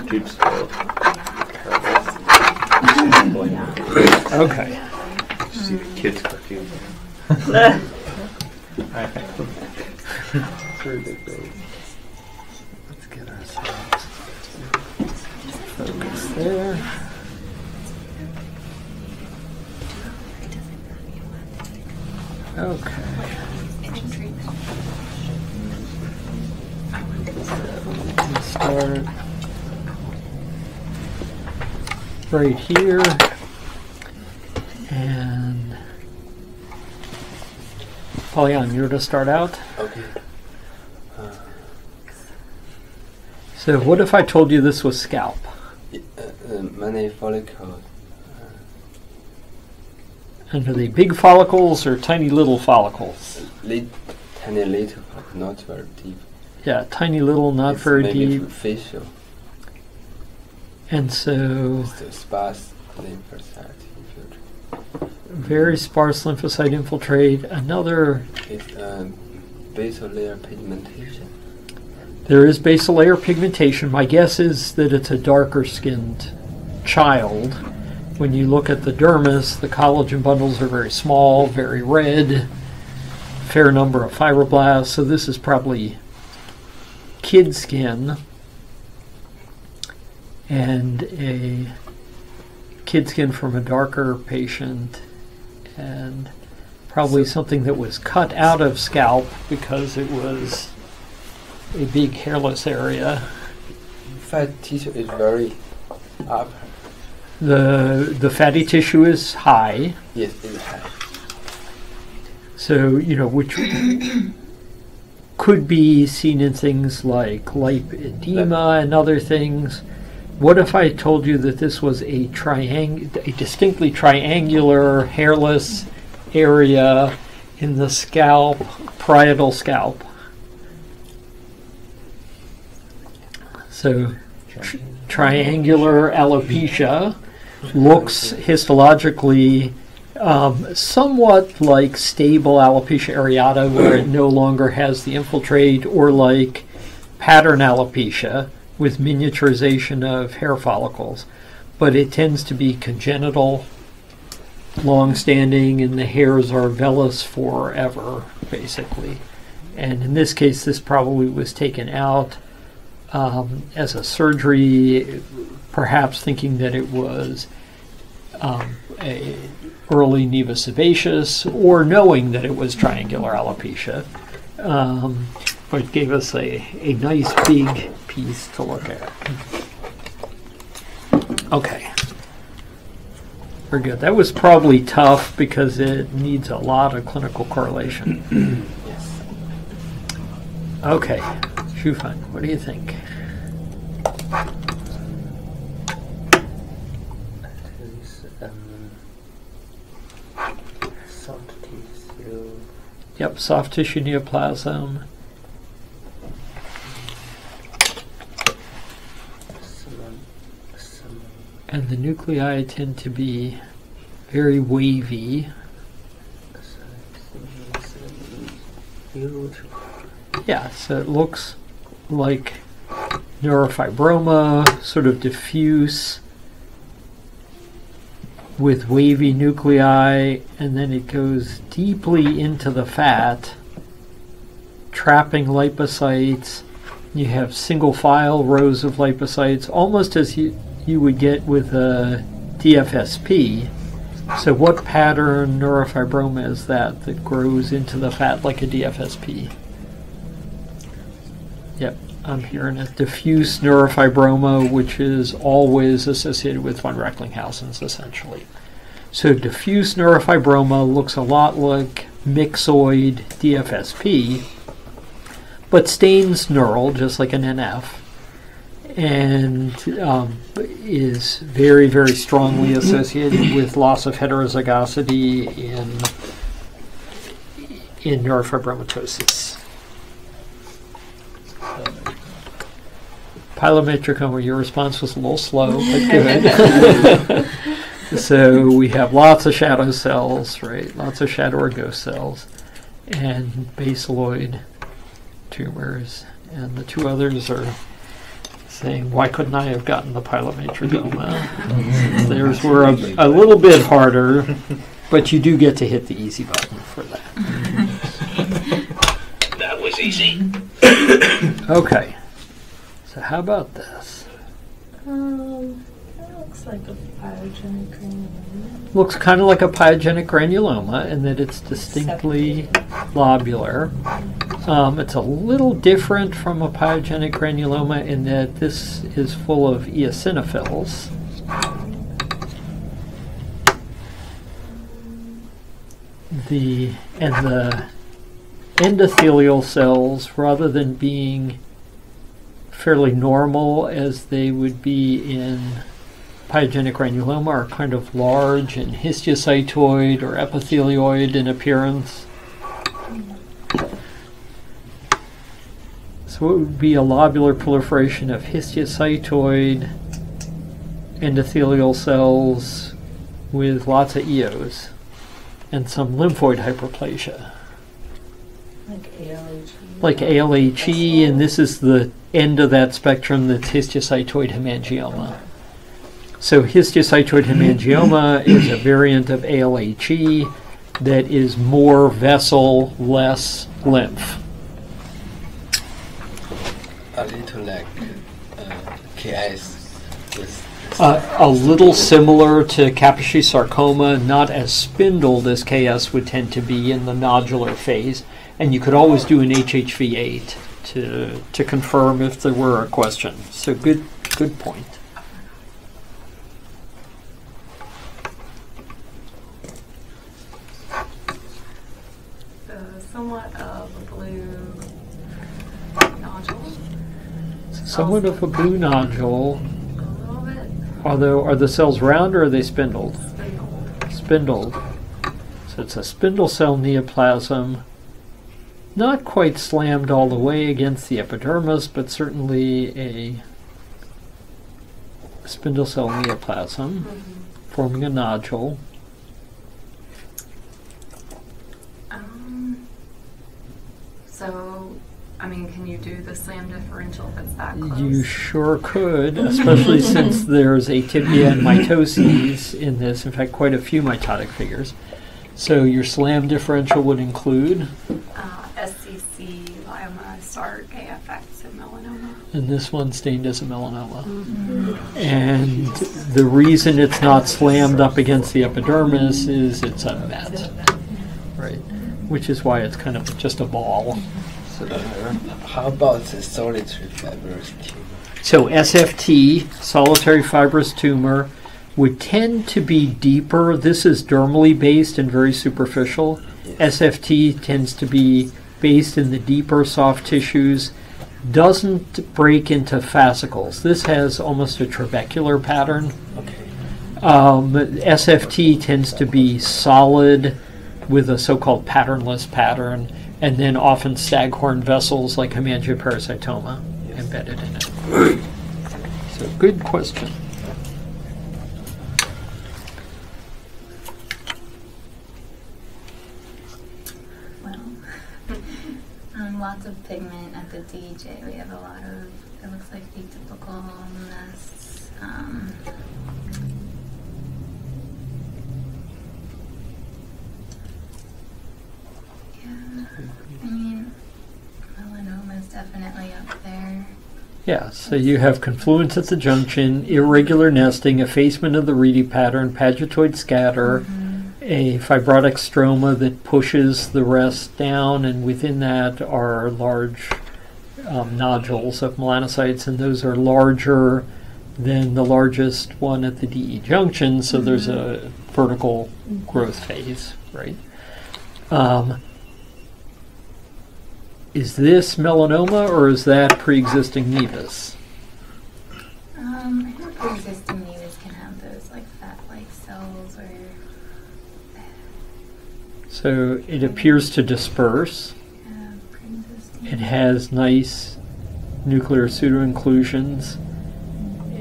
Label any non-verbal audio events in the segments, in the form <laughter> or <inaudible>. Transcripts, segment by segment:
The <laughs> Okay. See the kids cooking. Very big baby. Let's get ourselves there. Okay. Start right here. And Pollyann, you're to start out. Okay. Uh, So what if I told you this was scalp? uh, uh, many follicles. And are they big follicles or tiny little follicles? Lit, tiny little, not very deep. Yeah, tiny little, not It's very deep. Facial. And so It's sparse lymphocyte infiltrate. very sparse lymphocyte infiltrate. Another, It's um, basal layer pigmentation. there is basal layer pigmentation. My guess is that it's a darker skinned child. When you look at the dermis, the collagen bundles are very small, very red, fair number of fibroblasts. So this is probably kid skin and a kid skin from a darker patient and probably something that was cut out of scalp because it was a big hairless area. Fat tissue is very up. The the fatty tissue is high, Yes, it has. so you know which could be seen in things like lipedema and other things. What if I told you that this was a triang- a distinctly triangular hairless area in the scalp, parietal scalp? So tr- triangular alopecia looks histologically um, somewhat like stable alopecia areata, where it no longer has the infiltrate, or like pattern alopecia with miniaturization of hair follicles. But it tends to be congenital, long standing, and the hairs are vellus forever, basically. And in this case, this probably was taken out um, as a surgery, perhaps thinking that it was um, early nevus sebaceous, or knowing that it was triangular alopecia. Um, but it gave us a, a nice big piece to look at. Okay. Very good. That was probably tough because it needs a lot of clinical correlation. Yes. Okay. Shufan, what do you think? Um, soft tissue. Yep, soft tissue neoplasm. Some, some And the nuclei tend to be very wavy. Yeah, so it looks like neurofibroma, sort of diffuse with wavy nuclei, and then it goes deeply into the fat, trapping lipocytes. You have single file rows of lipocytes, almost as you, you would get with a DFSP. So, what pattern neurofibroma is that that grows into the fat like a DFSP? Yep, I'm hearing it. Diffuse neurofibroma, which is always associated with von Recklinghausen's, essentially. So, diffuse neurofibroma looks a lot like myxoid DFSP, but stains neural, just like an NF and um, is very, very strongly associated with loss of heterozygosity in in neurofibromatosis. Pilomatricoma, your response was a little slow, but <laughs> good. <laughs> so we have lots of shadow cells, right? Lots of shadow or ghost cells, and basaloid tumors, and the two others are saying, why couldn't I have gotten the pilomatrixoma? <laughs> <laughs> Theirs were a, a little bit harder, but you do get to hit the easy button for that. That was easy. Okay. So how about this? Um, that looks like a pyogenic granuloma. Looks kind of like a pyogenic granuloma in that it's distinctly lobular. Um, it's a little different from a pyogenic granuloma in that this is full of eosinophils. The and the endothelial cells, rather than being fairly normal as they would be in pyogenic granuloma, are kind of large and histiocytoid or epithelioid in appearance. So it would be a lobular proliferation of histiocytoid endothelial cells with lots of eos and some lymphoid hyperplasia. Like ALH. like ALHE, and this is the end of that spectrum that's histiocytoid hemangioma. So histiocytoid hemangioma is a variant of ALHE that is more vessel, less lymph. A little like uh, KS Uh, a little similar to Kaposi sarcoma, not as spindled as KS would tend to be in the nodular phase. And you could always do an HHV8 to, to confirm if there were a question. So good, good point. So somewhat of a blue nodule, Somewhat of a blue nodule. a little bit Although, are the cells round or are they spindled? spindled. Spindled. So it's a spindle cell neoplasm. Not quite slammed all the way against the epidermis, but certainly a spindle cell neoplasm forming a nodule. Um, so, I mean, can you do the slam differential if it's that close? You sure could, especially <laughs> since there's atypia and mitoses in this. In fact, quite a few mitotic figures. So your slam differential would include, uh, SCC, lyoma, SARC, AFX, and melanoma. and this one stained as a melanoma. And the reason it's not slammed up against the epidermis is it's a met, right? Which is why it's kind of just a ball. So Uh, how about the solitary fibrous tumor? So SFT, solitary fibrous tumor, would tend to be deeper. This is dermally based and very superficial. SFT tends to be based in the deeper soft tissues, doesn't break into fascicles. This has almost a trabecular pattern. Okay. Um, SFT tends to be solid with a so-called patternless pattern, and then often staghorn vessels like hemangiopericytoma embedded in it. So, good question. Well, <laughs> um, lots of pigment at the DJ. We have a lot of, it looks like atypical nests. Um, I mean, melanoma is definitely up there. Yeah, so you have confluence at the junction, irregular nesting, effacement of the rete pattern, pagetoid scatter, a fibrotic stroma that pushes the rest down, and within that are large um, nodules of melanocytes, and those are larger than the largest one at the DE junction, so there's a vertical growth phase, right? Um, is this melanoma or is that pre-existing nevus? Um, I think pre-existing nevus can have those like fat-like cells or So it appears to disperse. It has nice nuclear pseudoinclusions.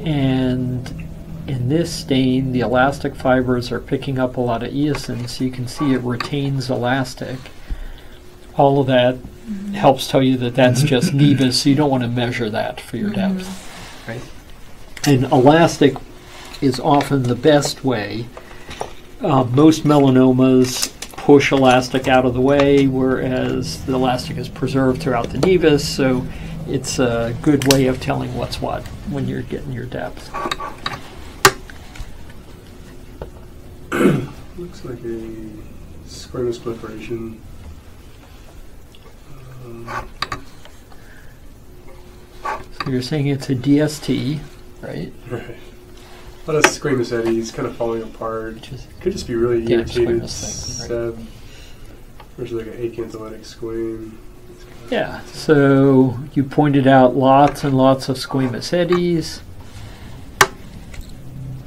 And in this stain, the elastic fibers are picking up a lot of eosin, so you can see it retains elastic. All of that Mm-hmm. helps tell you that that's mm-hmm. just nevus, so you don't want to measure that for your mm-hmm. depth. Right. And elastic is often the best way. Uh, most melanomas push elastic out of the way, whereas the elastic is preserved throughout the nevus. So it's a good way of telling what's what when you're getting your depth. Looks like a squamous proliferation. So you're saying it's a DST, right? right. A lot of squamous eddies kind of falling apart. Is Could just be really Yeah, irritated seb versus like an acantholytic squame. Yeah, so you pointed out lots and lots of squamous eddies.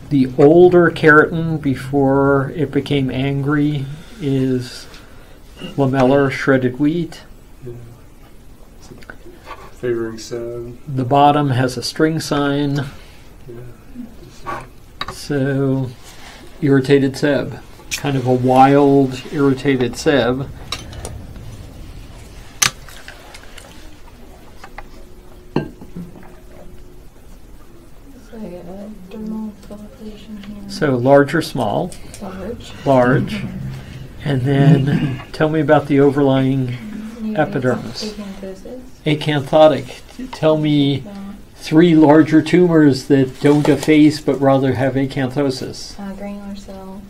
The older keratin before it became angry is lamellar shredded wheat. Yeah. Favoring seb. The bottom has a string sign, Yeah. so irritated seb. Kind of a wild irritated seb. So I got a dermal proliferation here. So large or small? large. Large. And then <laughs> tell me about the overlying Epidermis. Acanthosis. acanthotic. Tell me three larger tumors that don't efface but rather have acanthosis. Uh, granular cell,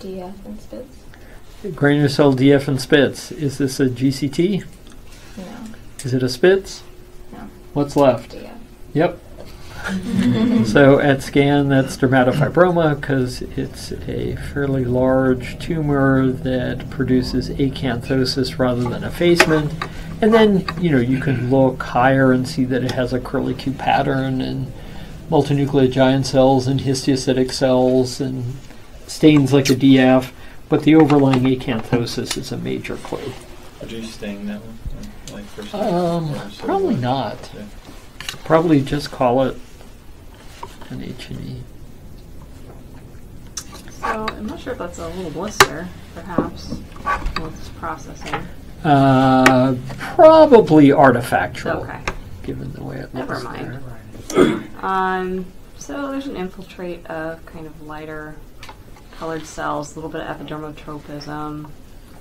DF and Spitz. Granular cell DF and Spitz. Is this a GCT? No. Is it a Spitz? No. What's left? DF. Yep. <laughs> So at scan, that's dermatofibroma because it's a fairly large tumor that produces acanthosis rather than effacement. And then, you know, you can look higher and see that it has a curly curlicue pattern and multinucleate giant cells and histiocytic cells and stains like a DF. But the overlying acanthosis is a major clue. Would you sting that one? Like first Um, or probably on? not. Yeah. Probably just call it an H and E. So I'm not sure if that's a little blister, perhaps, with processing. Uh, probably artifactual, Okay. given the way it Never looks Never mind. Um, so there's an infiltrate of kind of lighter colored cells, a little bit of epidermotropism,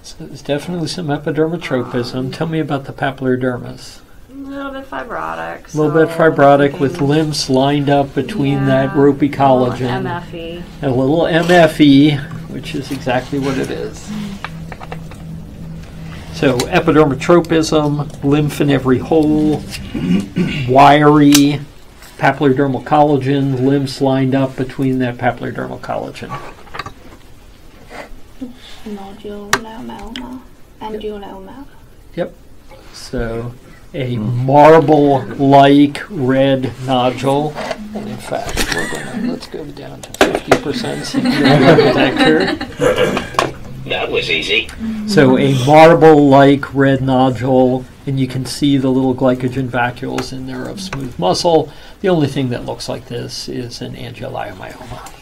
So there's definitely some epidermotropism. Tell me about the papillodermis. a little bit fibrotic. A little bit fibrotic with lymphs lined up between that Yeah, ropey a little collagen. MFE. A little MFE, which is exactly what it is. So epidermotropism, lymph in every hole, wiry papillodermal collagen, lymphs lined up between that papillodermal collagen. Noduloma, anguloma. So a marble-like red nodule. And in fact, we're gonna, let's go down to 50% architecture. That was easy. So a marble-like red nodule, and you can see the little glycogen vacuoles in there of smooth muscle. The only thing that looks like this is an angioleiomyoma.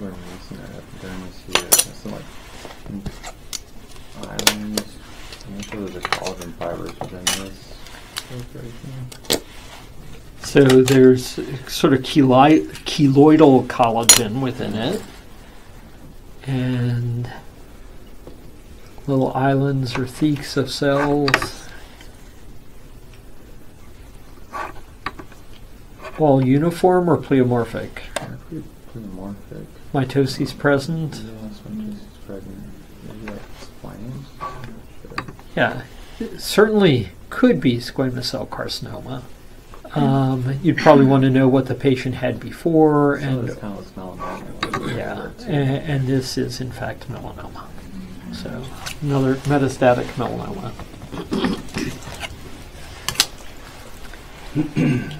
We're releasing our epidermis here. There's some like mm, islands. I'm not sure there's a collagen fibers within this proliferation. So there's sort of keloidal collagen within it, and little islands or theques of cells. All uniform or pleomorphic? Pleomorphic. Mitoses present. Yeah, certainly could be squamous cell carcinoma. Um, you'd probably want to know what the patient had before, and this kind of melanoma. yeah, and, and this is in fact melanoma. So another metastatic melanoma. <coughs>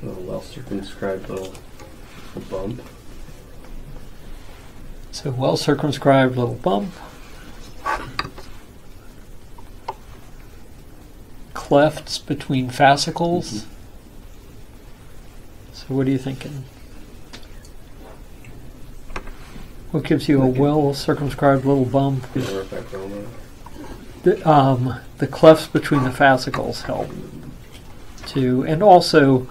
A well circumscribed little bump. So well circumscribed little bump. Clefts between fascicles. So what are you thinking? What gives you a well circumscribed little bump? The, um, the clefts between the fascicles help too, and also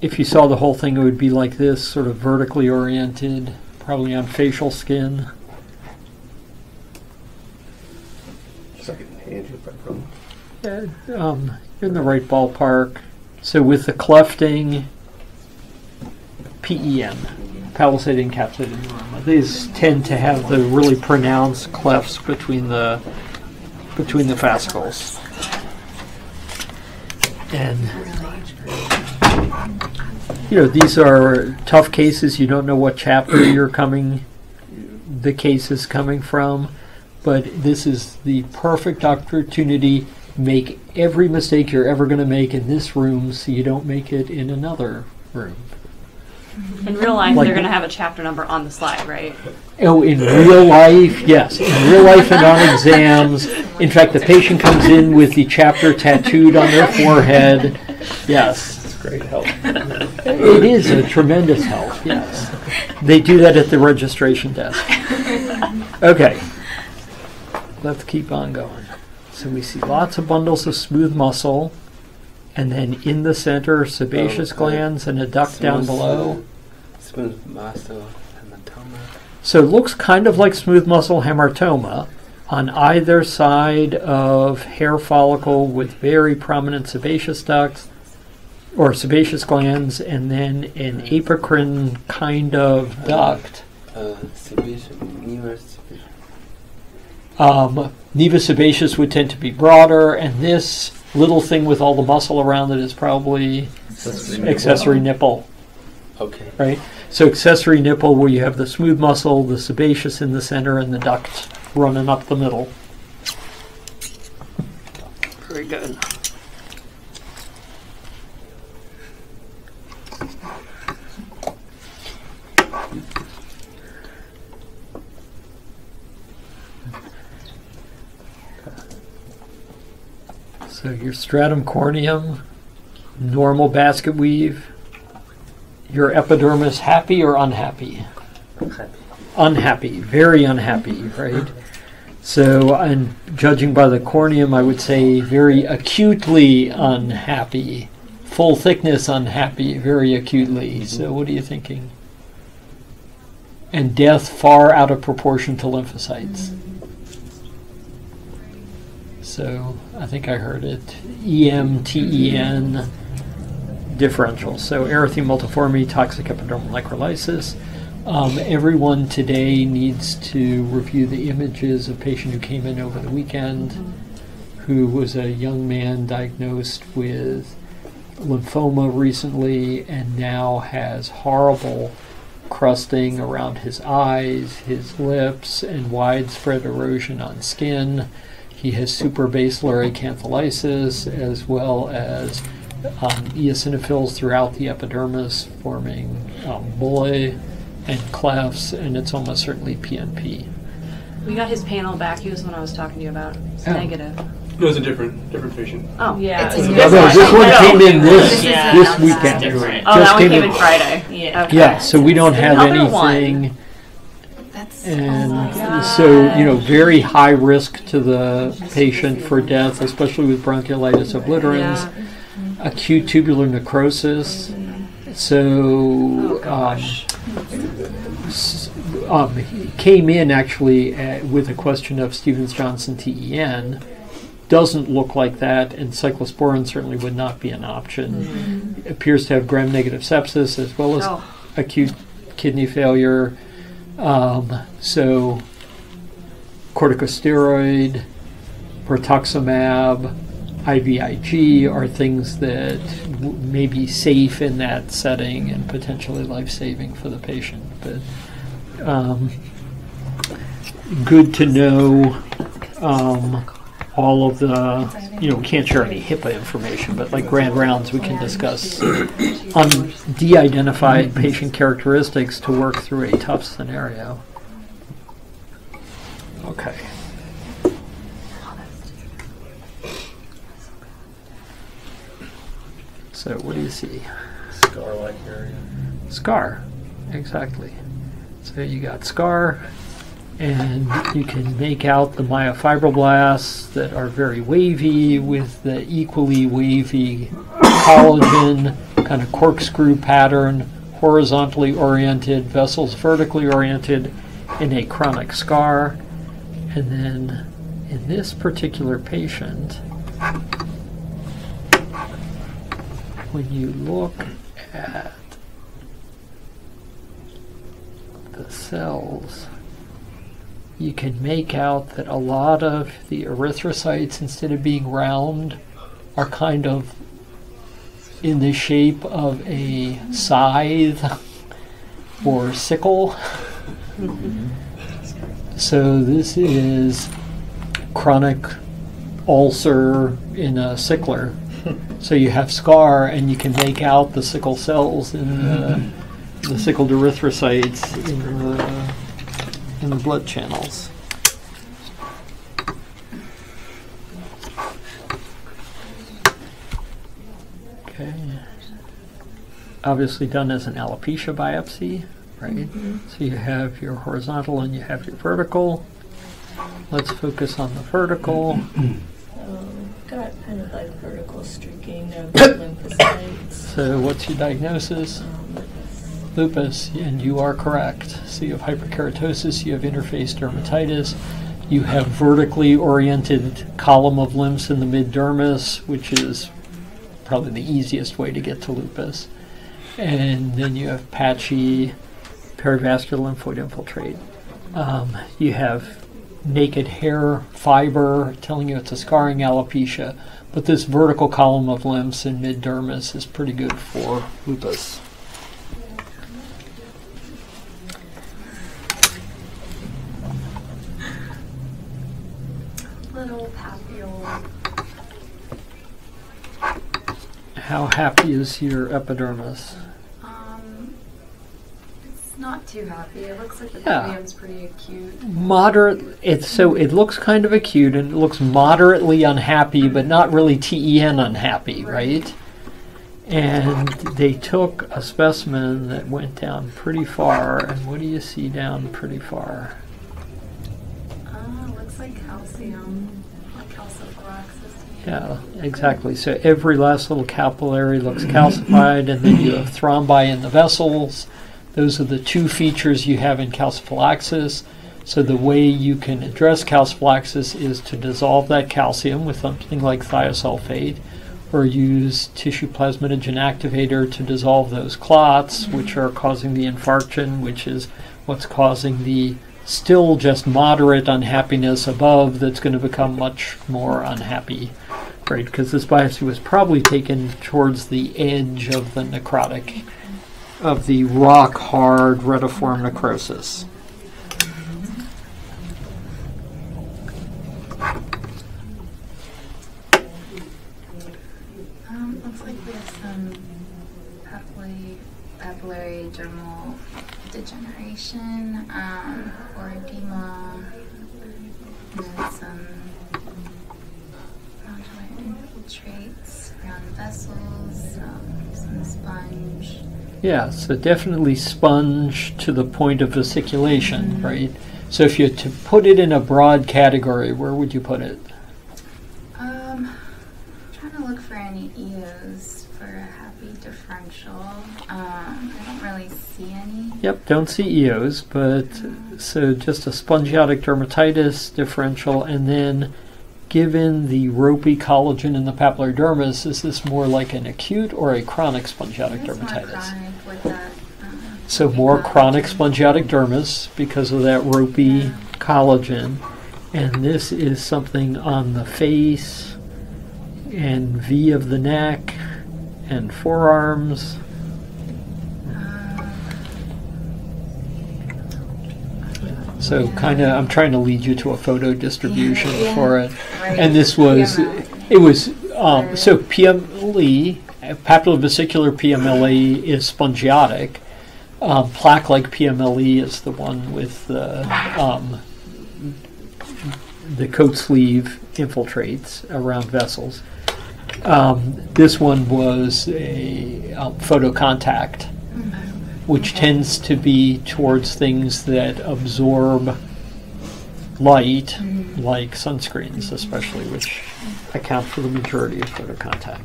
if you saw the whole thing, it would be like this, sort of vertically oriented, probably on facial skin. An angioplasty. Uh, um, you're in the right ballpark. So with the clefting, PEM, palisaded encapsulated neuroma, these tend to have the really pronounced clefts between the between the fascicles. And you know these are tough cases. You don't know what chapter you're coming, the case is coming from, but this is the perfect opportunity make every mistake you're ever going to make in this room so you don't make it in another room. In real life, Like- they're going to have a chapter number on the slide, right? Oh, in real life, yes. In real life and on exams. In fact, the patient comes in with the chapter tattooed on their forehead. Yes. It's great help. It is a tremendous help, yes. They do that at the registration desk. Okay. Let's keep on going. So we see lots of bundles of smooth muscle, and then in the center, sebaceous Oh, glands and a duct down below. Smooth muscle hamartoma. So it looks kind of like smooth muscle hamartoma on either side of hair follicle with very prominent sebaceous ducts or sebaceous glands, and then an apocrine kind of duct. Uh, sebaceous, nevus sebaceous. Um, Nevus sebaceous would tend to be broader, and this little thing with all the muscle around it is probably accessory nipple, Okay. right? So accessory nipple, where you have the smooth muscle, the sebaceous in the center, and the duct running up the middle. Very good. So your stratum corneum, normal basket weave. Your epidermis happy or unhappy? Happy. Unhappy, very unhappy, right? So, and judging by the corneum, I would say very acutely unhappy. Full thickness unhappy, very acutely. Mm-hmm. So, what are you thinking? And death far out of proportion to lymphocytes. Mm-hmm. So, I think I heard it. EMTEN differential. So, erythema multiforme, toxic epidermal necrolysis. Um, everyone today needs to review the images of patient who came in over the weekend, who was a young man diagnosed with lymphoma recently and now has horrible crusting around his eyes, his lips, and widespread erosion on skin. He has suprabasilar acantholysis as well as um, eosinophils throughout the epidermis, forming um, bullae and clefts, and it's almost certainly PNP. We got his panel back. He was the one I was talking to you about. It's Oh. negative. No, was a different, different patient. Oh, Yeah. It's it's a No, This no, one- this one came in this this Yeah. this weekend. Oh, Just that one came came in- in Friday. Yeah. Okay. Yeah, so we don't have Another one. anything, That's and oh so you know, very high risk to the patient for death, especially with bronchiolitis obliterans, Yeah. acute tubular necrosis. So, um, um, he came in actually uh, with a question of Stevens Johnson TEN. Doesn't look like that, and cyclosporin certainly would not be an option. Appears to have gram-negative sepsis as well as Oh, acute kidney failure. Um, so, corticosteroid, rituximab, IVIG are things that may be safe in that setting and potentially life saving for the patient. But um, good to know um, all of the, you know, we can't share any HIPAA information, but like grand rounds, we can discuss un- de-identified patient characteristics to work through a tough scenario. Okay. So what do you see? Scar-like area. Scar, exactly. So you got scar, and you can make out the myofibroblasts that are very wavy with the equally wavy collagen kind of corkscrew pattern, horizontally oriented, vessels vertically oriented in a chronic scar. And then in this particular patient, when you look at the cells, you can make out that a lot of the erythrocytes, instead of being round, are kind of in the shape of a scythe <laughs> or sickle. <laughs> So this is chronic ulcer in a sickler. <laughs> So you have scar, and you can make out the sickle cells in the, the sickled erythrocytes in the blood channels. Okay. Obviously done as an alopecia biopsy, right? So you have your horizontal and you have your vertical. Let's focus on the vertical. Um, got kind of like vertical streaking of <coughs> lymphocytes. So what's your diagnosis? Um, lupus. and you are correct. So you have hyperkeratosis, you have interface dermatitis, you have vertically oriented column of lymphs in the mid dermis, which is probably the easiest way to get to lupus. And then you have patchy perivascular lymphoid infiltrate. Um, you have naked hair fiber telling you it's a scarring alopecia, but this vertical column of lymphs in mid dermis is pretty good for lupus. Little papule. How happy is your epidermis? Um, it's not too happy. It looks like the Yeah. pretty acute. Moderate. It's so it looks kind of acute and it looks moderately unhappy, but not really TEN unhappy, right? And they took a specimen that went down pretty far. And what do you see down pretty far? Uh, looks like calcium, like calciphylaxis. Yeah, exactly. So every last little capillary looks calcified, and then you have thrombi in the vessels. Those are the two features you have in calciphylaxis. So the way you can address calciphylaxis is to dissolve that calcium with something like thiosulfate, or use tissue plasminogen activator to dissolve those clots, which are causing the infarction, which is what's causing the still just moderate unhappiness above that's going to become much more unhappy right? Because this biopsy was probably taken towards the edge of the necrotic, of the rock hard retiform necrosis. Um, looks like we have some papillary, papillary dermal degeneration, um, or edema, and then some nodular around vessels, um, some sponge. Yeah, so definitely sponge to the point of vesiculation, right? So if you to put it in a broad category, where would you put it? Um, trying to look for any EOs for a happy differential. Um, I don't really see any. Yep, don't see EOs, but so just a spongiotic dermatitis differential, and then given the ropey collagen in the papillary dermis, is this more like an acute or a chronic spongiotic dermatitis? chronic that. um, So more chronic spongiotic dermis because of that ropey Yeah. collagen. And this is something on the face and V of the neck and forearms. So kind of, I'm trying to lead you to a photo distribution Yeah. for it. right. And this was, PML. it was, um, so PMLE, papulovesicular PMLE is spongiotic. Um, plaque-like PMLE is the one with the, um, the coat sleeve infiltrates around vessels. Um, this one was a um, photo contact, which tends to be towards things that absorb light, mm-hmm. like sunscreens, mm-hmm. especially, which account for the majority of photo contact.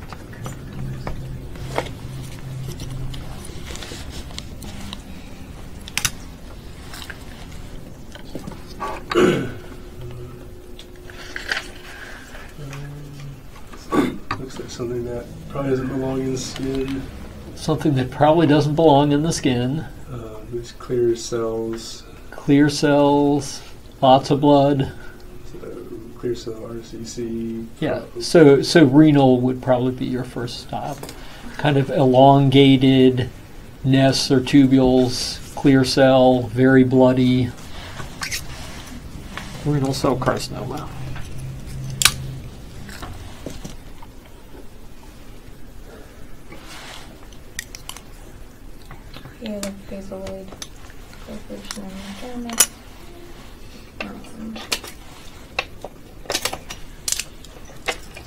<coughs> Looks like something that probably doesn't belong in the skin. Something that probably doesn't belong in the skin. Uh, these clear cells, Clear cells, lots of blood. so clear cell RCC. Yeah, so so renal would probably be your first stop. Kind of elongated nests or tubules, clear cell, very bloody. Renal cell carcinoma. Here, the basaloid perforation in the dermis. Um,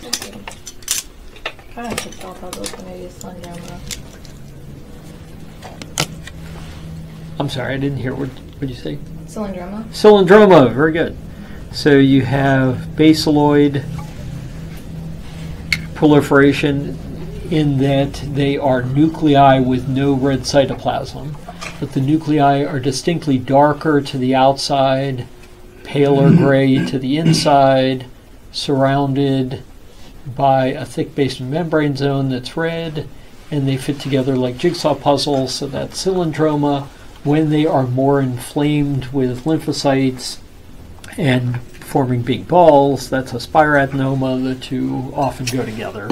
okay. I have to tell how those maybe a syndrome. I'm sorry, I didn't hear what what did you say? Cylindroma. Cylindroma, very good. So you have basaloid proliferation in that they are nuclei with no red cytoplasm, but the nuclei are distinctly darker to the outside, paler <laughs> gray to the inside, surrounded by a thick basement membrane zone that's red, and they fit together like jigsaw puzzles, so that's cylindroma. When they are more inflamed with lymphocytes and forming big balls, that's a spiradenoma. The two often go together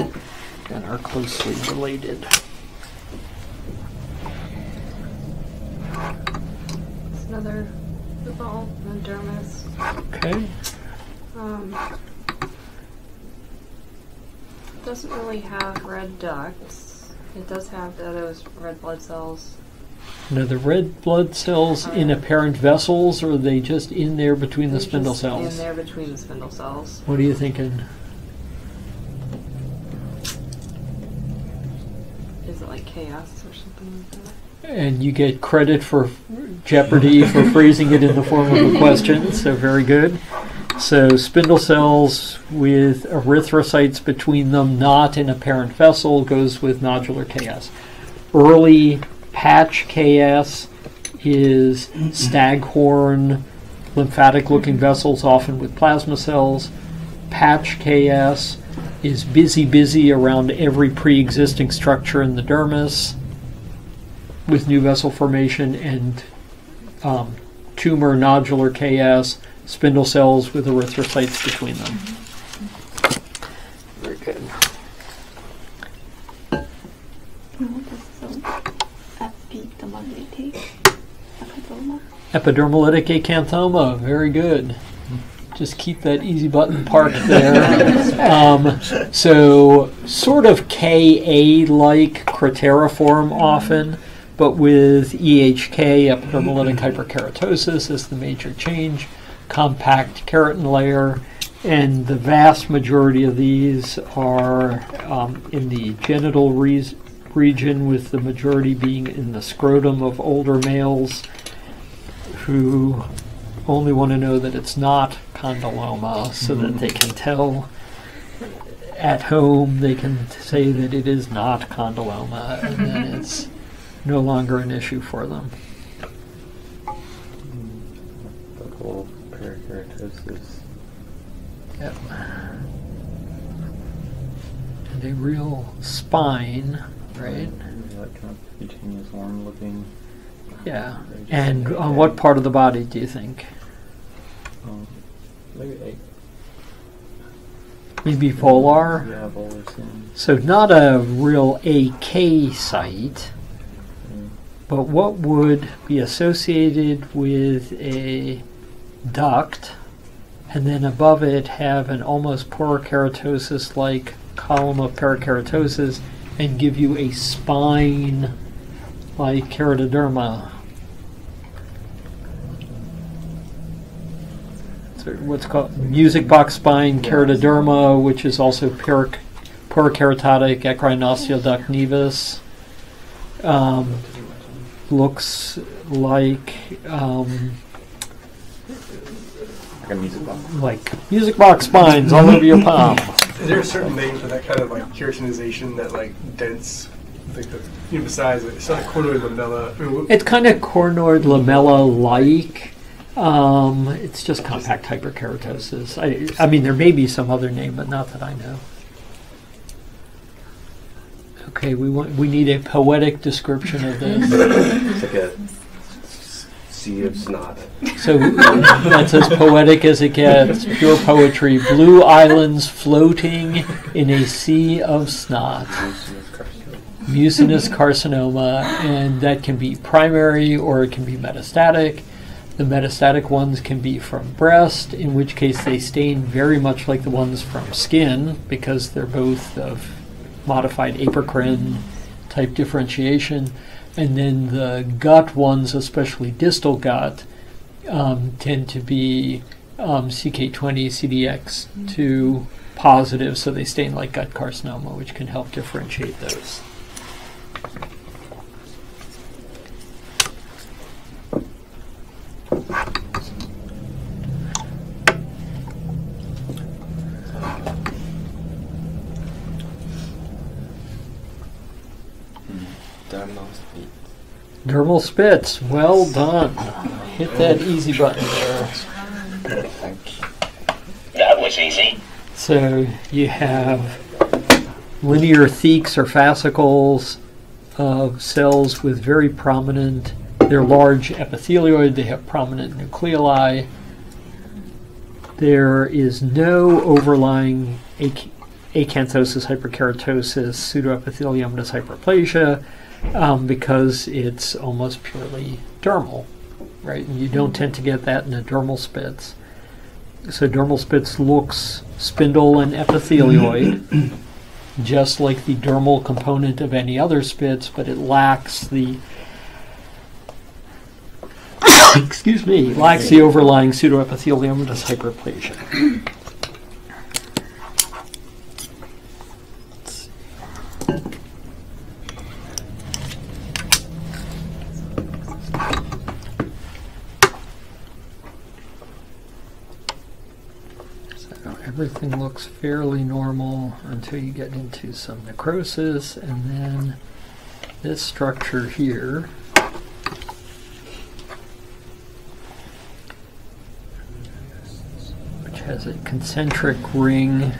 and are closely related. It's another football, the dermis. Okay. Um, doesn't really have red ducts. It does have those red blood cells. Now, the red blood cells in apparent vessels, or are they just in there between the spindle just cells? In there between the spindle cells. What are you thinking? Is it like chaos or something like that? And you get credit for Jeopardy for phrasing it in the form of a question, so very good. So, spindle cells with erythrocytes between them, not in apparent vessel, goes with nodular KS. Early patch KS is staghorn, lymphatic looking vessels, often with plasma cells. Patch KS is busy, busy around every pre existing structure in the dermis with new vessel formation and um, tumor nodular KS, spindle cells with erythrocytes between them. Very good. Epidermolytic acanthoma, very good. Just keep that easy button parked there. <laughs> um, so, sort of Ka like crateriform often, but with EHK, epidermolytic hyperkeratosis, is the major change. Compact keratin layer, and the vast majority of these are um, in the genital re- region, with the majority being in the scrotum of older males who only want to know that it's not condyloma so that mm-hmm. they can tell at home they can say that it is not condyloma and then mm-hmm. it's no longer an issue for them. Buccal perikeratosis. Yep. And a real spine, right? That kind of cutaneous worm looking. Yeah. And on what part of the body do you think? Um, maybe eight. Maybe volar? Yeah, volar skin. So not a real AK site, Mm. but what would be associated with a duct and then above it have an almost porokeratosis like column of parakeratosis and give you a spine like keratoderma. What's called music box spine keratoderma, which is also peric- porokeratotic eccrine osteoduct nevus. Um, looks like um, Like music box. like music box spines all over your palm. <laughs> Is there a certain name for that kind of like keratinization, that like dense, like the, you know, besides it, it's not like cornoid lamella. I mean, It's kind of cornoid lamella like. Um, it's just compact hyperkeratosis. I, I mean, there may be some other name, but not that I know. Okay, we want we need a poetic description of this. It's like a sea of snot. So that's as poetic as it gets. Pure poetry. Blue islands floating in a sea of snot. Mucinous carcinoma, and that can be primary or it can be metastatic. The metastatic ones can be from breast, in which case they stain very much like the ones from skin because they're both of modified apocrine type differentiation. And then the gut ones, especially distal gut, um, tend to be um, CK20, CDX2 positive, so they stain like gut carcinoma, which can help differentiate those. Dermal Spitz. Dermal Spitz, well done. Hit that easy button there. That was easy. So you have linear theques or fascicles of cells with very prominent, they're large epithelioid, they have prominent nucleoli. There is no overlying ac- acanthosis, hyperkeratosis, pseudoepitheliomatous hyperplasia um, because it's almost purely dermal, right? And you don't tend to get that in a dermal Spitz. So dermal Spitz looks spindle and epithelioid, <coughs> just like the dermal component of any other Spitz, but it lacks the <coughs> excuse me, lacks the <coughs> overlying pseudoepitheliomatous hyperplasia. So everything looks fairly normal until you get into some necrosis, and then this structure here. Which has a concentric ring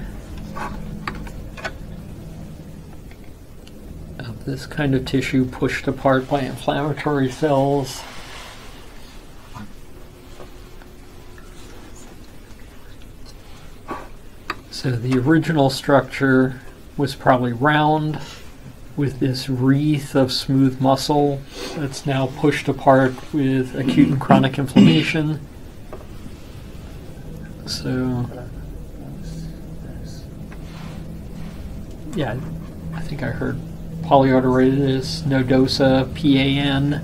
of this kind of tissue pushed apart by inflammatory cells. So the original structure was probably round with this wreath of smooth muscle that's now pushed apart with acute and chronic inflammation. So, yeah, I think I heard polyarteritis nodosa, PAN,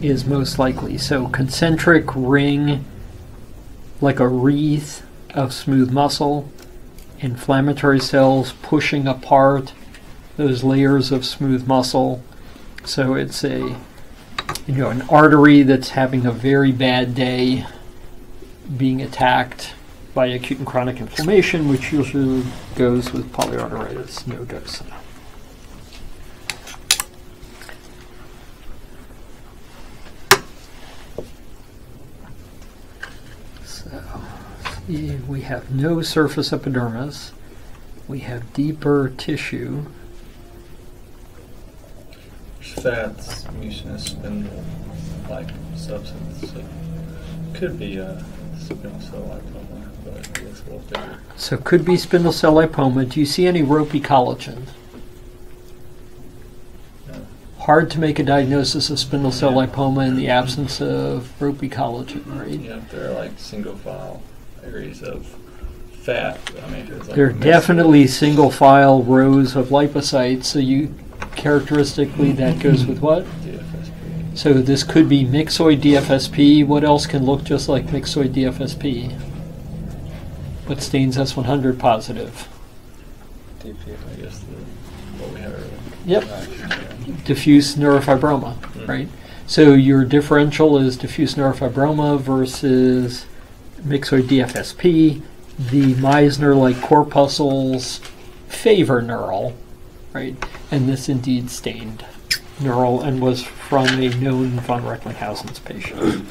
is most likely. So, concentric ring, like a wreath of smooth muscle, inflammatory cells pushing apart those layers of smooth muscle. So it's a you know an artery that's having a very bad day being attacked by acute and chronic inflammation, which usually goes with polyarteritis nodosa. So see, we have no surface epidermis. We have deeper tissue. fats, mucinous spindle like substance. It could be uh, a spindle cell lipoma, but it looks a little bigger. So could be spindle cell lipoma. Do you see any ropey collagen? No. Hard to make a diagnosis of spindle cell lipoma in the absence of ropey collagen, right? Yeah, there are like single file of fat. I mean, like There are definitely single file rows of lipocytes, so you characteristically that goes with what? DFSP. So this could be myxoid DFSP. What else can look just like myxoid DFSP? What stains S100 positive? DP, I guess, the, what we had earlier. Yep. Diffuse neurofibroma, Mm. right? So your differential is diffuse neurofibroma versus myxoid DFSP. The Meissner-like corpuscles favor neural, right? And this indeed stained neural and was from a known von Recklinghausen's patient.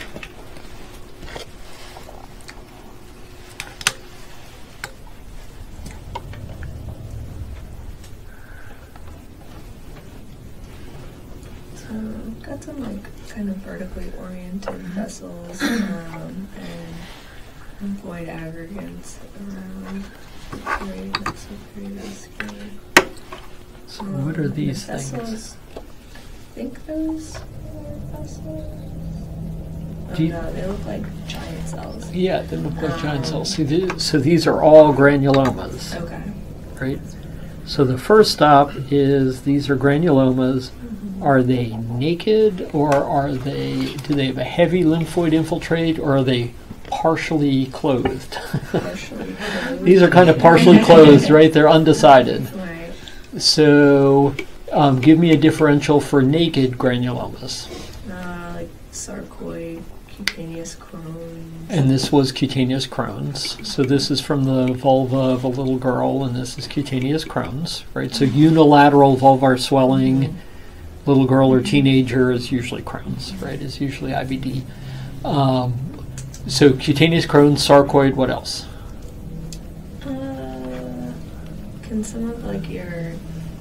Got some like kind of vertically oriented vessels um, and void aggregates around the period next to the period So what are Um, these the things? I think those are vessels. Oh, Do no, they look like giant cells. Yeah, they look like giant cells. See, the- so these are all granulomas, Okay. right? So the first stop is these are granulomas. Are they naked or are they, do they have a heavy lymphoid infiltrate or are they partially clothed? Partially. <laughs> These are kind of partially <laughs> clothed, right? They're undecided. Right. So um, give me a differential for naked granulomas. Uh, like sarcoid, cutaneous Crohn's. And this was cutaneous Crohn's. So this is from the vulva of a little girl, and this is cutaneous Crohn's, right? So unilateral vulvar swelling, little girl or teenager is usually Crohn's, right? Is usually IBD. Um, so cutaneous Crohn's, sarcoid. What else? Uh, can some of like your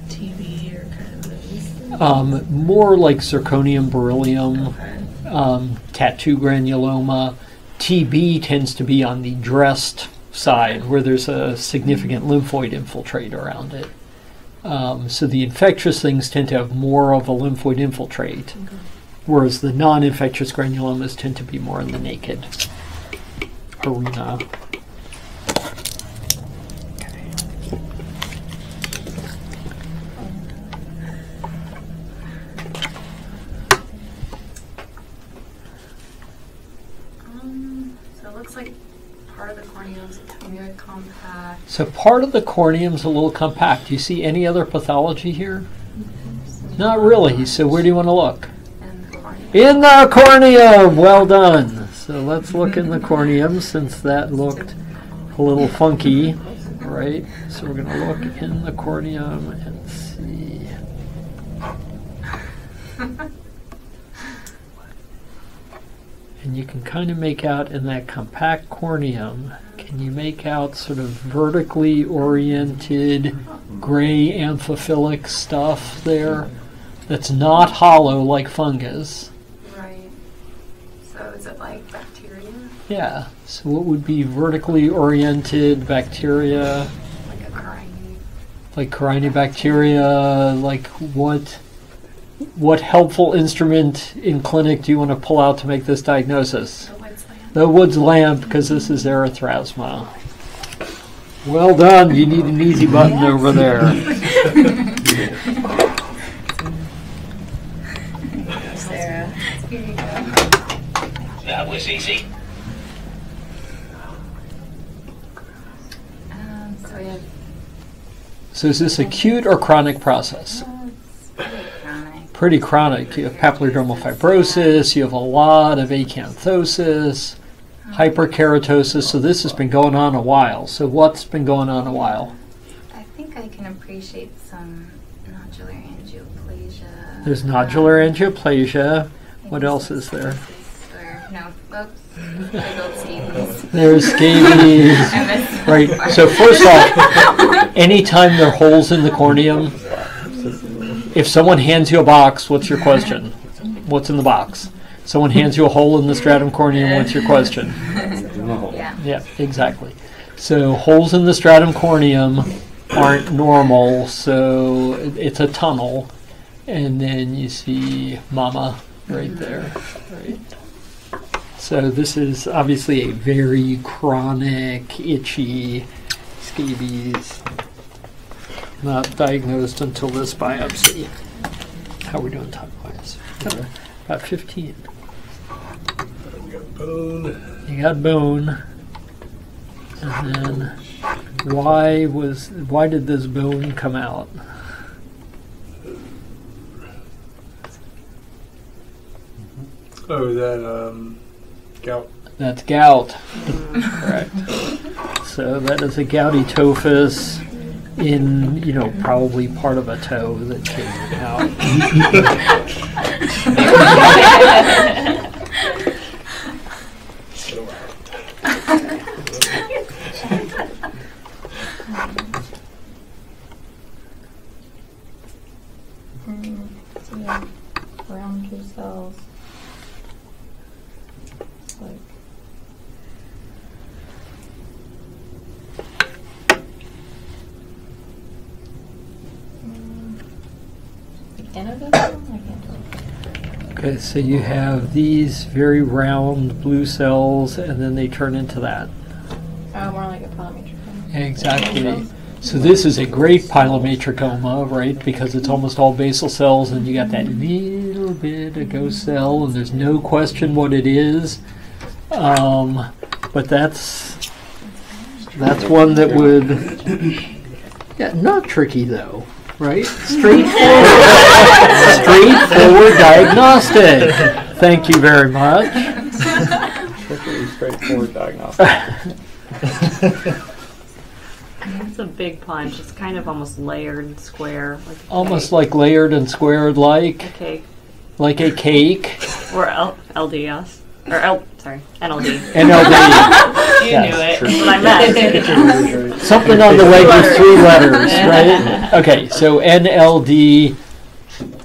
TB or kind of those? Um, more like zirconium beryllium, Okay. um, tattoo granuloma. TB tends to be on the dressed side where there's a significant lymphoid infiltrate around it. Um, so the infectious things tend to have more of a lymphoid infiltrate, Okay. whereas the non-infectious granulomas tend to be more in the naked arena. Um, so it looks like part of the cornea is very compact. So part of the corneum's a little compact. Do you see any other pathology here? Not really. So where do you want to look? And the cornea. In the corneum! Well done. So let's look in the corneum since that looked a little funky, right? So we're going to look in the corneum and see. And you can kind of make out in that compact corneum, can you make out sort of vertically oriented gray amphiphilic stuff there that's not hollow like fungus? Right. So is it like bacteria? Yeah. So what would be vertically oriented bacteria, Like a corynea? like Corynebacteria, like what what helpful instrument in clinic do you want to pull out to make this diagnosis? The Woods lamp? The Woods lamp, because this is erythrasma. Well done. You need an easy button over there. <laughs> Sarah. Here you go. That was easy. Um, so we have So is this acute or chronic process? uh, pretty chronic. You have papillodermal fibrosis. You have a lot of acanthosis, hyperkeratosis. So this has been going on a while. So what's been going on a while? I think I can appreciate some nodular angioplasia. There's nodular angioplasia. What else is there? no, oops, big old scabies. There's scabies. <laughs> Right. So first off, <laughs> anytime there are holes in the corneum, if someone hands you a box, what's your question? What's in the box? Someone hands you a hole in the stratum corneum, what's your question? yeah. Yeah, exactly. So holes in the stratum corneum aren't normal, so it's a tunnel, and then you see mama right there, right? So this is obviously a very chronic, itchy scabies, not diagnosed until this biopsy. How are we doing time-wise? About 15. We got bone. You got bone, and then why was why did this bone come out? Oh, that um, gout. That's gout. Correct. So that is a gouty tophus in, you know, probably part of a toe that came out. Mm, so yeah, round two cells. Like. Mm, like Anavism? I can't tell. Okay, so you have these very round blue cells, and then they turn into that. Oh, more like a polymetric. Exactly. So this is a great pilomatricoma, right? Because it's almost all basal cells, and you got that little bit of ghost cell, and there's no question what it is. Um, but that's that's one that would, yeah, not tricky though, right? Straightforward, <laughs> straightforward diagnostic. Thank you very much. Strictly straightforward diagnostic. <laughs> It's a big punch. It's kind of almost layered and square. Like Almost cake. like layered and squared, a like cake. like a cake. Or L- LDS. Or oh, L, sorry, NLD. NLD. <laughs> you Yes, knew it. sure. That's what I meant. Something on the way with three letters, right? Okay, so NLD,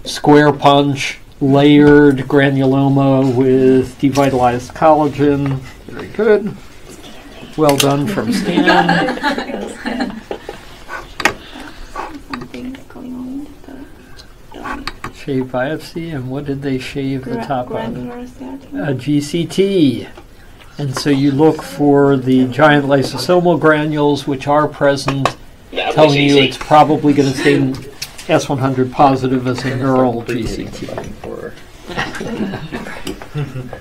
square punch, layered granuloma with devitalized collagen. Very good. Well done from Stan. <laughs> Something's going on with the dome. Shave biopsy, and what did they shave the top of? A. Uh, GCT. And so you look for the giant lysosomal granules, which are present, That telling you it's probably going to stay S100 positive as a neural GCT. <laughs>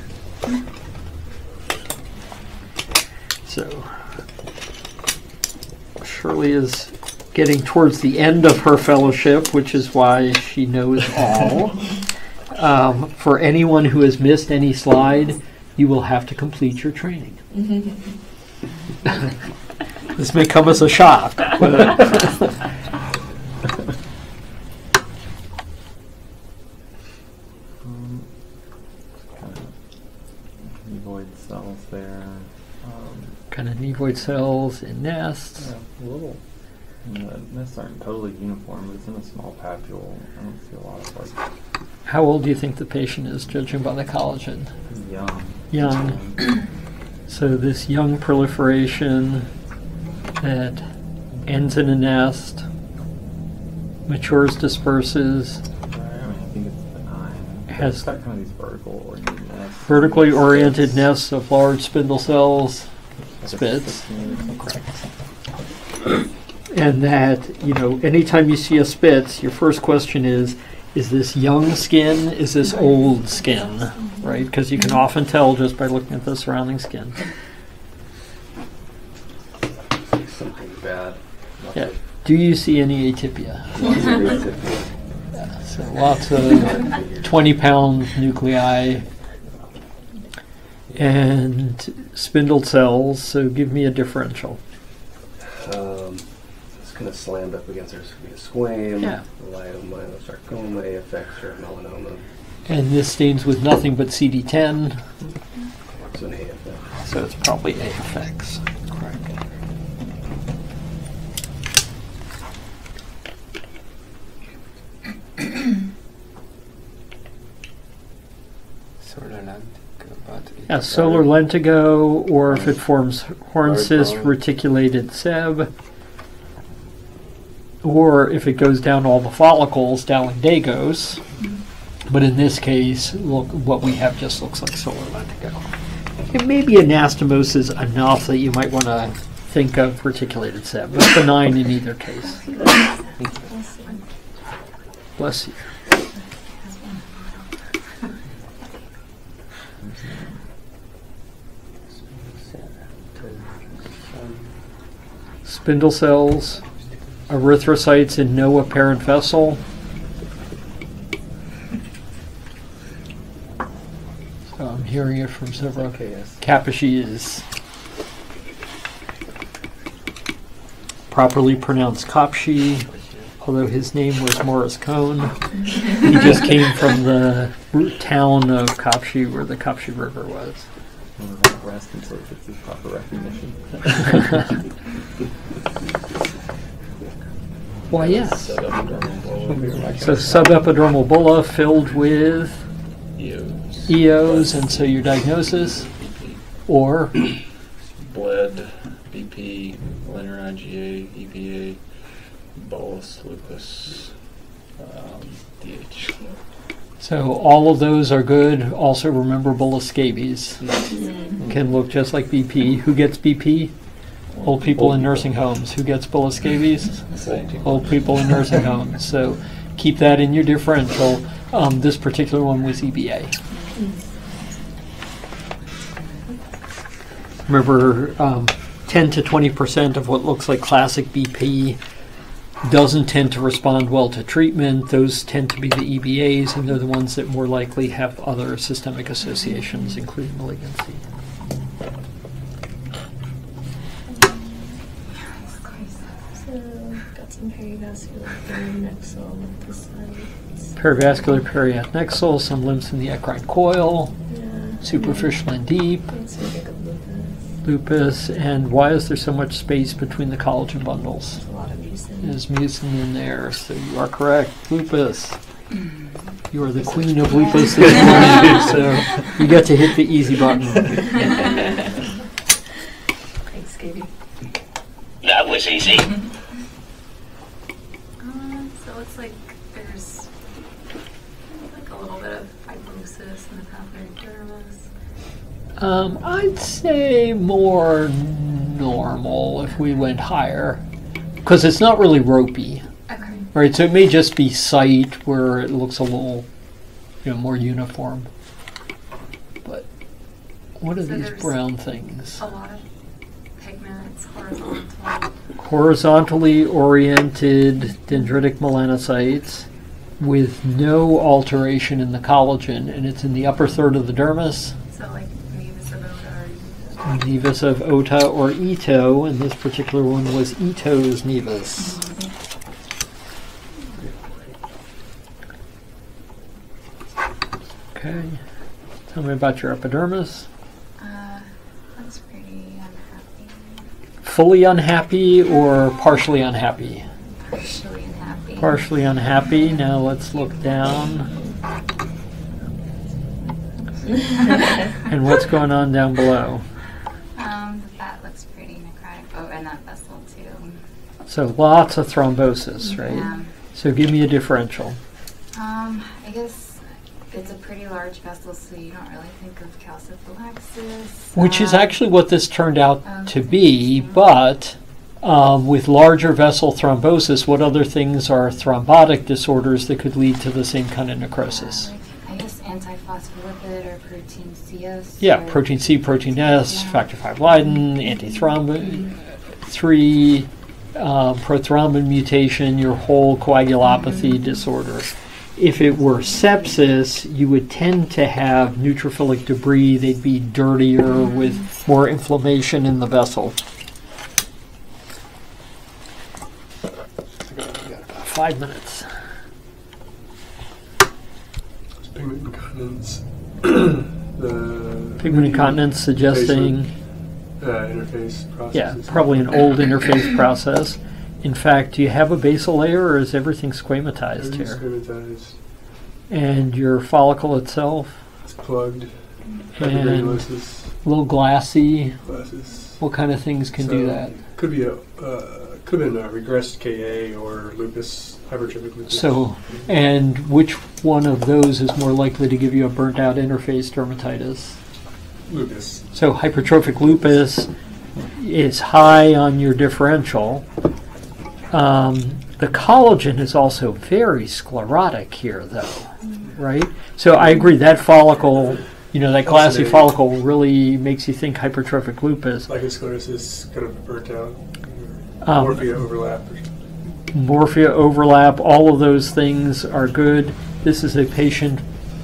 So Shirley is getting towards the end of her fellowship, which is why she knows all. Um, for anyone who has missed any slide, you will have to complete your training. <laughs> this may come as a shock. but- um, kind of nevoid cells there. Um, kind of nevoid cells in nests. yeah, Uh, nests aren't totally uniform, but it's in a small papule. I don't see a lot of like How old do you think the patient is, judging by the collagen? young. Young. So this young proliferation that ends in a nest, matures, disperses, I mean, I think it's benign. Has- kind of these vertical oriented nests. vertically oriented Spitz. nests of large spindle cells, Spitz. Spits. and that, you know, anytime you see a spitz, your first question is, is this young skin? Is this old skin? Right? Because you can mm-hmm. often tell just by looking at the surrounding skin. Something bad. Lots Yeah. Do you see any atypia? lots <laughs> of. So lots of 20 pound nuclei and spindled cells. So give me a differential. It's kind of slammed up against there. So it's gonna be a squame, Yeah. leiomyosarcoma, AFX, or melanoma. And this stains with nothing but CD10. It's an AFX. So it's probably AFX. Correct. Solar lamp, but Yeah, solar lentigo, or if it forms horn cyst reticulated seb, or if it goes down all the follicles, Dallingdagos. But in this case, look, what we have just looks like solar lentigo. It may be anastomosis enough that you might want to think of reticulated seb, but benign in either case. Bless you. spindle cells, erythrocytes in no apparent vessel. So I'm hearing it from several. Okay, yes. Kaposhi is properly pronounced Kopshi, although his name was Morris Kohn. he just <laughs> came from the r- town of Kopshi where the Kopshi River was. I'm gonna rest until it gets its proper recognition. <laughs> Why, yes. Set up a dermal So subepidermal bulla filled with EOs. EOs, and so your diagnosis, or Bled, BP, linear IgA, EBA, bullous, lupus, um, DH. so all of those are good. Also remember bullous scabies can look just like BP. Who gets BP? Old people in nursing homes. Who gets bullous scabies? Old people in nursing homes. So keep that in your differential. Um, this particular one was EBA. Remember, um, 10 to 20 percent of what looks like classic BP doesn't tend to respond well to treatment. Those tend to be the EBAs, and they're the ones that more likely have other systemic associations, including malignancy. Perivascular perinexal with. Perivascular periadnexal, some lymphs in the eccrine coil, Yeah. superficial and deep, It's a big of lupus. lupus, and why is there so much space between the collagen bundles? There's a lot of mucin. There's mucin in there, so you are correct. Lupus. You are the queen of lupus this <laughs> morning, so you get to hit the easy button. <laughs> Thanks, Katie. That was easy. Um, so it looks like there's like a little bit of fibrosis in the papillary dermis. Um, I'd say more normal if we went higher, because it's not really ropey, Okay. right? So it may just be site where it looks a little, you know, more uniform. But what are So these brown things? A lot of pigments, horizontal. Horizontally oriented dendritic melanocytes with no alteration in the collagen, and it's in the upper third of the dermis. So like Nevus of Ota or Ito, and this particular one was Ito's nevus. Okay. Tell me about your epidermis. Uh, looks pretty unhappy. Fully unhappy or partially unhappy? Partially unhappy. Partially unhappy. Now let's look down. <laughs> And what's going on down below? Um, the fat looks pretty necrotic. Oh, and that vessel too. So lots of thrombosis, right? Yeah. So give me a differential. Um, I guess it's a pretty large vessel, so you don't really think of calciphylaxis. Which is Um, actually what this turned out um, to be, but um, with larger vessel thrombosis, what other things are thrombotic disorders that could lead to the same kind of necrosis? uh, like, I guess antiphospholipid or protein CS. Yeah, protein C, protein S, Yeah. factor V Leiden, antithrombin 3, uh, prothrombin mutation, your whole coagulopathy disorder. If it were sepsis, you would tend to have neutrophilic debris. They'd be dirtier with more inflammation in the vessel. Five minutes. It's pigment incontinence. <coughs> the Pigment incontinence suggesting, uh, interface process. yeah, probably an old interface process. In fact, do you have a basal layer or is everything squamatized here? Squamatized. And your follicle itself, It's plugged. and little glassy. glasses. What kind of things can do that? Could be a uh, could have been a regressed KA or lupus, hypertrophic lupus. So, and which one of those is more likely to give you a burnt out interface dermatitis? Lupus. So, hypertrophic lupus is high on your differential. Um, the collagen is also very sclerotic here, though, right? So, I agree that follicle, you know, that glassy follicle really makes you think hypertrophic lupus. Like sclerosis, kind of burnt out. Um, Morphea overlap morphea overlap, all of those things are good. This is a patient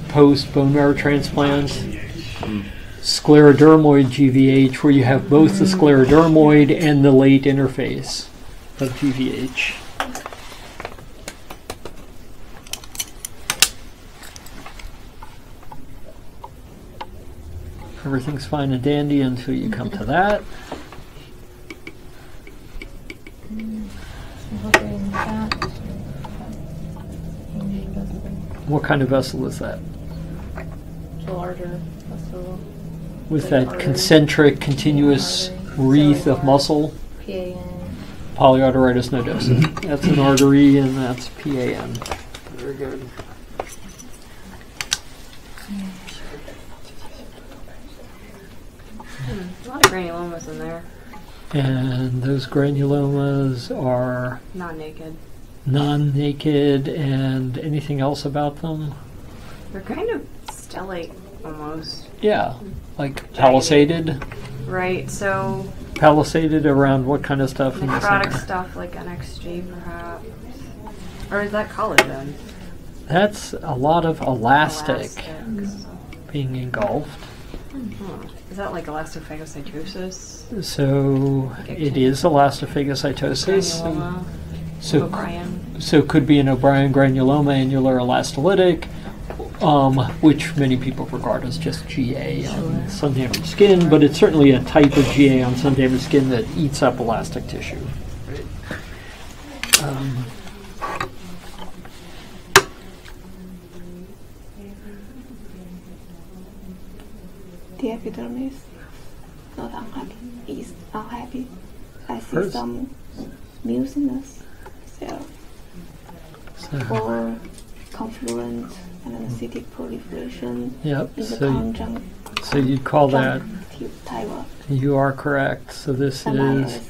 post bone marrow transplant. Sclerodermoid GVH, where you have both the sclerodermoid and the late interface of GVH. Everything's fine and dandy until you come to that. What kind of vessel is that? Larger vessel. With that concentric, continuous wreath of muscle, PAN. polyarteritis nodosa. That's an artery, and that's PAN. Very good. Hmm, a lot of granulomas in there. And those granulomas are Not naked. non-naked, and anything else about them? They're kind of stellate almost. Yeah, like palisaded, Right, so palisaded around what kind of stuff in the center? stuff like NXG perhaps. Or is that collagen? That's a lot of elastic Elastics. being engulfed. Hmm. Is that like elastophagocytosis? So it is elastophagocytosis. Granuloma? So, O'Brien? so could be an O'Brien granuloma annular elastolytic, um, which many people regard as just GA on sun damaged skin, but it's certainly a type of GA on sun damaged skin that eats up elastic tissue. Um, The epidermis not unhappy. Is unhappy. I see Hers? some mucinous cell so- or confluent acidic proliferation Yep, in the so you- conjunct. so you'd call that, conjunctiva. you are correct. So this MIS. is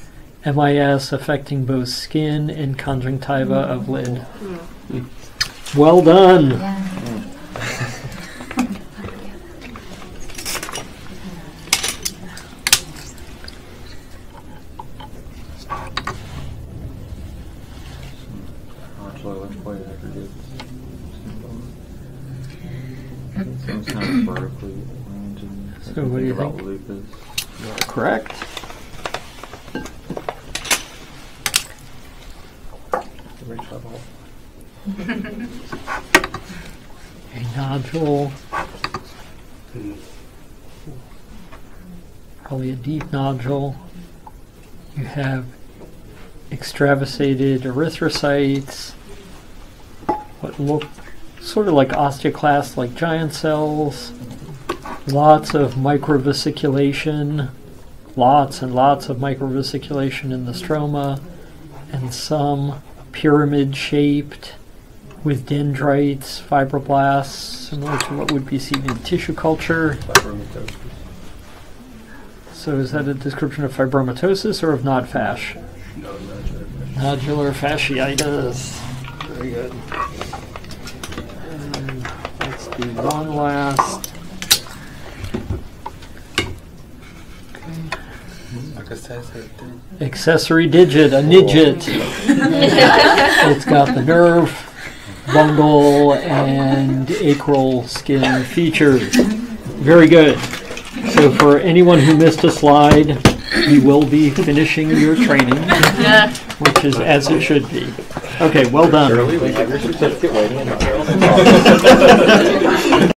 MIS affecting both skin and conjunctiva of lid. Hmm. Well done. Yeah. <laughs> Nodular lymphoid aggregates. Seems kind of vertically oriented. So what do you about think? Lupus. Correct. Reach level. A nodule, probably a deep nodule. You have extravasated erythrocytes, what look sort of like osteoclasts, like giant cells. Lots of microvesiculation, lots and lots of microvesiculation in the stroma, and some pyramid shaped with dendrites, fibroblasts, similar to what would be seen in tissue culture. Fibromatosis. So is that a description of fibromatosis or of nodfash? No. Nodular fasciitis. Very good. And do one last. Like I said, thing. Accessory digit, a nidget. <laughs> it's got the nerve, bungle, and acral skin features. Very good. So for anyone who missed a slide, you will be finishing your training, which is as it should be. Okay, well done. <laughs> <laughs> <laughs>